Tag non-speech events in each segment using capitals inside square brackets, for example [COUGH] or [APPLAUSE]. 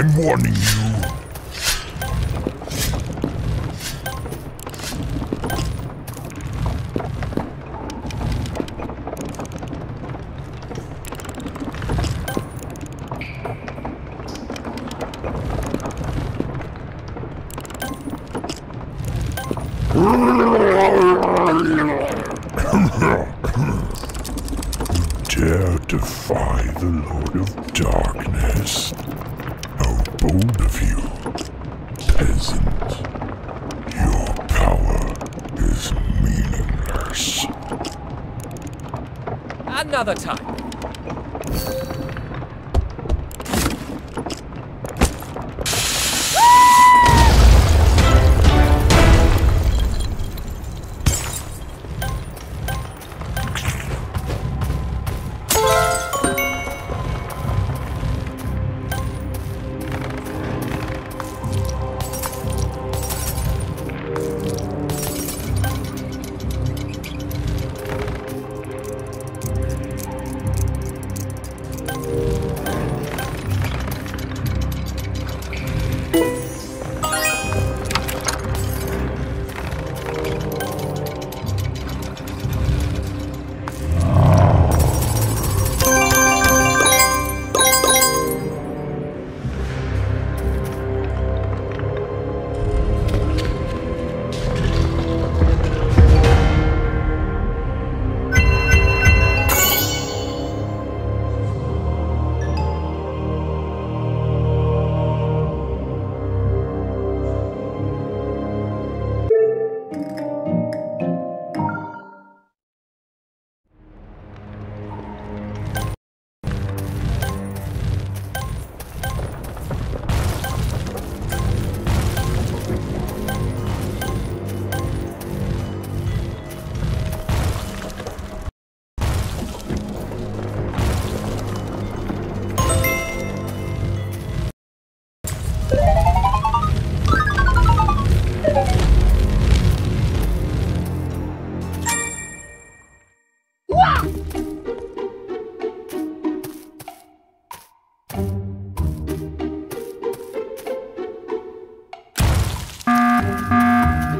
I'm warning you. [COUGHS] Dare defy the Lord of Darkness. Another time.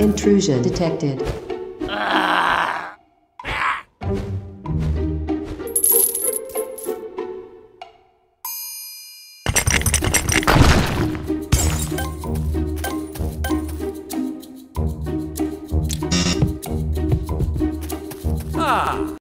Intrusion detected. Ah,